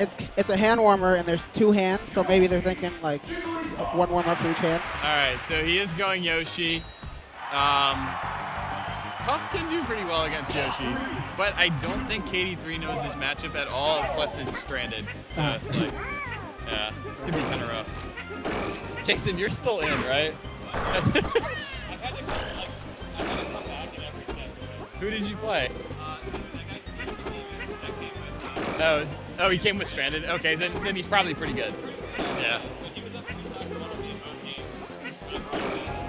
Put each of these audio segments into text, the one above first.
it, it's a hand warmer, and there's two hands, so maybe they're thinking like one warm up for each hand. All right, so he is going Yoshi. Um, Puff can do pretty well against Yoshi, but I don't think KD3 knows his matchup at all. Plus, it's stranded. So, Uh. like, yeah, it's gonna be kind of rough. Jason, you're still in, right? Who did you play? Oh, is- oh, he came with stranded. Okay, then, then he's probably pretty good. Yeah.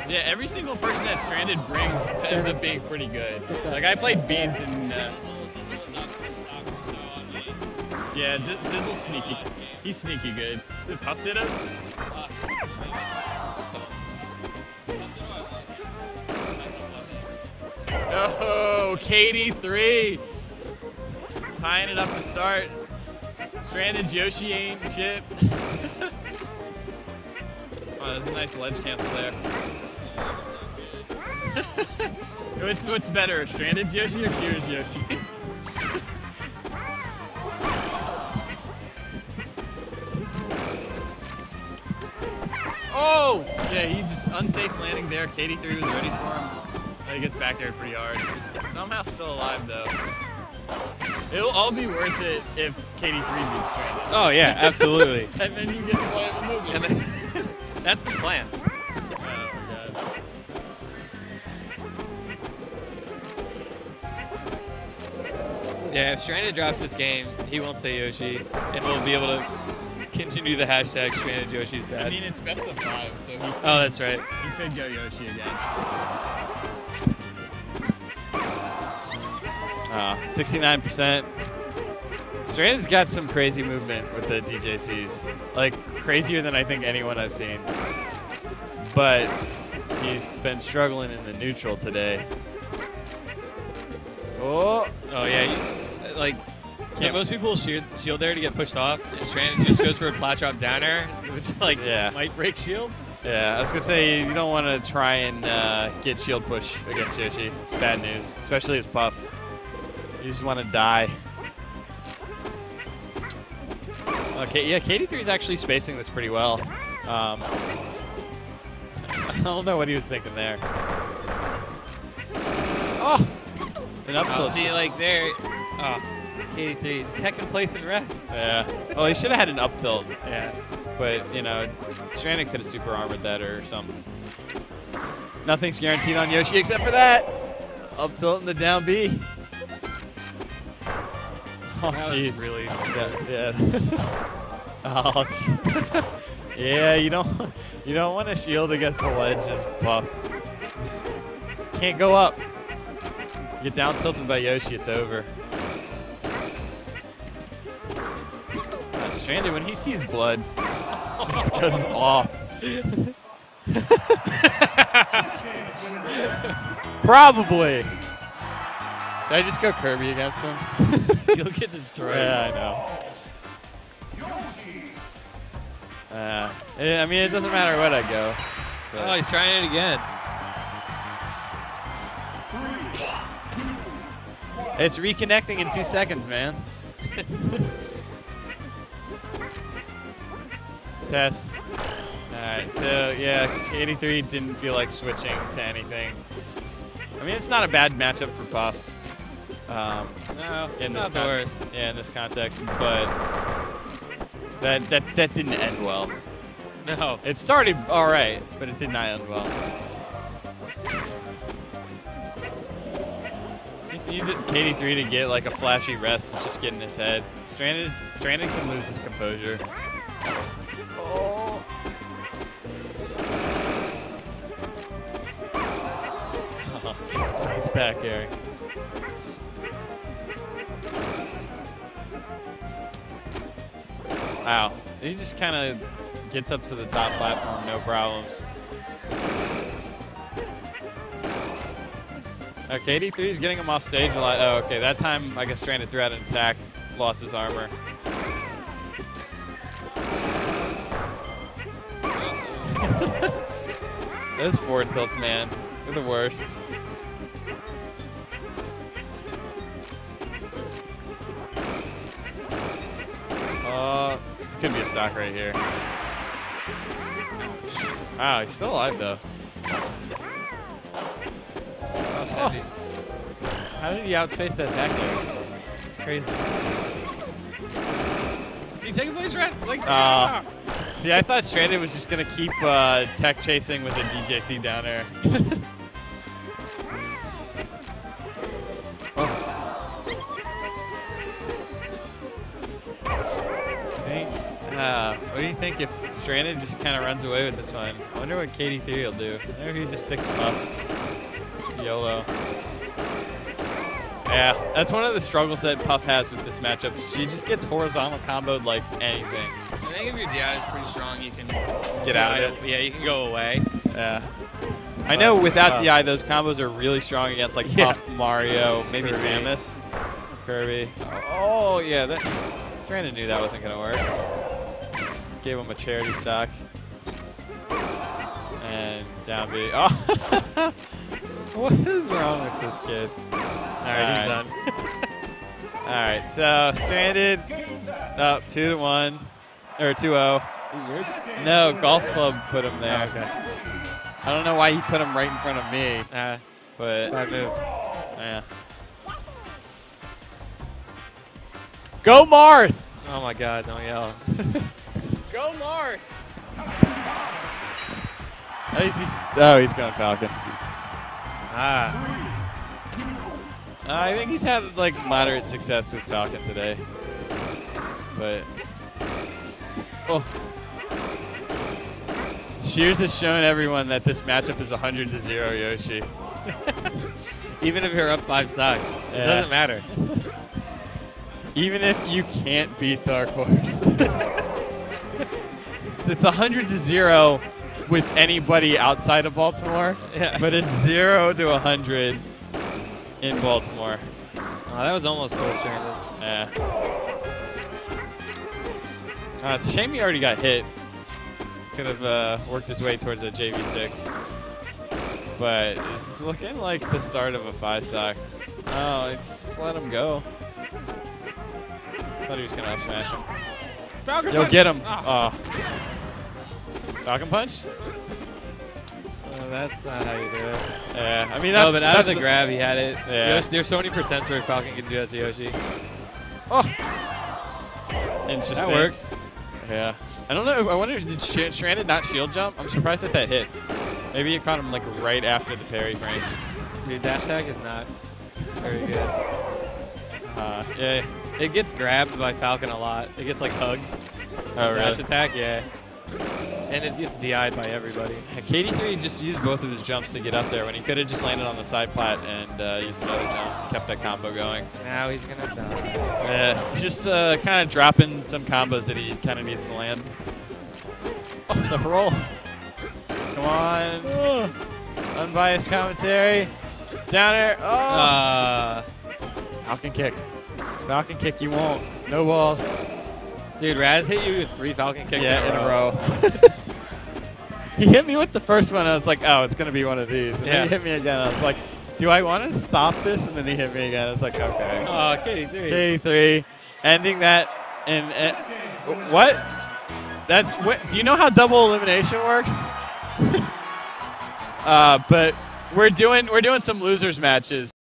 Yeah, every single person that stranded brings ends up being pretty good. Like I played beans and uh, yeah, D- Dizzle's sneaky. He's sneaky good. So Puff did us. Oh, KD3 tying it up to start. Stranded Yoshi ain't shit. Oh, there's a nice ledge cancel there. what's, what's better, Stranded Yoshi or Shears Yoshi? oh! Yeah, he just unsafe landing there. KD3 was ready for him. He gets back there pretty hard. Somehow still alive though. It'll all be worth it if KD3 beats Stranded. Oh yeah, absolutely. and then you get to play the movie. And then- That's the plan. Oh my god. Yeah, if Stranded drops this game, he won't say Yoshi, and we'll be able to continue the hashtag Stranded Yoshi's bad. I mean, it's best of five, so he oh, that's right. he could go Yoshi again. Uh, 69%. Stranded's got some crazy movement with the DJCs. Like, crazier than I think anyone I've seen. But he's been struggling in the neutral today. Oh, Oh yeah, you, like so Yeah. most people shield, shield there to get pushed off. And Stranded just goes for a flat drop down air, which like Yeah. might break shield. yeah. I was gonna say you don't want to try and uh, get shield push against Yoshi. It's bad news, especially as Puff. You just want to die. Okay, yeah, KD3 is actually spacing this pretty well. Um, I don't know what he was thinking there. Oh, an up Oh, tilt. see, like there, oh, KD3 just tech in place and rest. Yeah. Well, he should have had an up tilt, Yeah. but you know, Stranded could have super armored that or something. Nothing's guaranteed on Yoshi except for that. Up tilt in the down B. Oh, jeez. really Yeah. yeah. oh, yeah. You don't. You don't want to shield against the ledge as Puff. Can't go up. Get down tilted by Yoshi, it's over. Uh, Stranded, when he sees blood, just goes off. Probably. Did I just go Kirby against him? You'll get destroyed. Yeah, I know. Uh, I mean, it doesn't matter what I go. Oh, he's trying it again. It's reconnecting in two seconds, man. Test. Alright, so yeah, KD3 didn't feel like switching to anything. I mean, it's not a bad matchup for Puff. Um, No, in this not the con- worst. Yeah, in this context, but that that that didn't end well. No. It started all right, but it did not end well. Just needed KD3 to get like a flashy rest just get in his head. Stranded, Stranded can lose his composure. Oh. He's back, Eric. Wow. He just kind of gets up to the top platform, no problems. Okay, KD3 is getting him off stage a lot. Oh, okay. That time, I guess Stranded threw out an attack, lost his armor. Those forward tilts, man. They're the worst. Oh, this could be a stock right here. Wow, he's still alive though. Oh. How did he outspace that attack there? It's crazy. Did he take a place rest? Like, Uh, see, I thought Stranded was just gonna keep uh, tech chasing with the DJC down there. think if Stranded just kind of runs away with this one? I wonder what KD3 will do. I wonder if he just sticks Puff. Just YOLO. Yeah, that's one of the struggles that Puff has with this matchup. She just gets horizontal comboed like anything. I think if your DI is pretty strong, you can Get out of it. Yeah, you can go away. Yeah. I know without uh, DI, those combos are really strong against like Yeah. Puff, Mario, maybe Kirby. Samus, Kirby. Oh, yeah, that knew that wasn't gonna work. Gave him a charity stock. And down B. Oh, what is wrong with this kid? All right, he's done. All right, so stranded up two to one or two zero. No, golf club put him there. okay. I don't know why he put him right in front of me, Uh, but bad move. yeah. Go Marth! Oh my god, don't yell. Go Marth! Oh, he's, oh, he's going Falcon. Ah. Uh, I think he's had like moderate success with Falcon today, but oh. Shears has shown everyone that this matchup is 100 to zero Yoshi. Even if you're up five stocks, it doesn't matter. Even if you can't beat Dark Horse. it's 100 to 0 with anybody outside of Baltimore, Yeah. but it's 0 to 100 in Baltimore. Oh, that was almost close stranded. Yeah. Uh, it's a shame he already got hit. Could have uh, worked his way towards a JV6. But it's looking like the start of a five stock. Oh, it's just let him go. Thought he was gonna up smash him. Falcon Yo, get him. Ah. Oh. Falcon punch? Uh, that's not how you do it. Yeah, I mean that's. no, but out of that's the grab, he had it. Yeah. Yoshi, there's so many percents where Falcon can do that to Yoshi. Oh. Interesting. That works. Yeah. I don't know. I wonder, did Sh- Stranded not shield jump? I'm surprised that that hit. Maybe it caught him like right after the parry frames. Your dash tag is not very good. Uh, yeah. It gets grabbed by Falcon a lot. It gets like hugged. Oh, Dash attack, yeah. And it gets DI'd by everybody. Yeah, KD3 just used both of his jumps to get up there when he could have just landed on the side plat and uh, used another jump, kept that combo going. Now he's gonna die. Yeah, just uh, kind of dropping some combos that he kind of needs to land. Oh, the roll. Come on. Unbiased commentary. Downer. Oh. Uh, Falcon kick. Falcon kick you won't. No balls. dude, Raz hit you with three Falcon kicks yeah, in a row. he hit me with the first one. I was like, oh, it's going to be one of these. And Yeah. then he hit me again. I was like, do I want to stop this? And then he hit me again. I was like, okay. Oh, KD3. K3, ending that in uh, what? That's what? Do you know how double elimination works? uh, but we're doing we're doing some losers matches.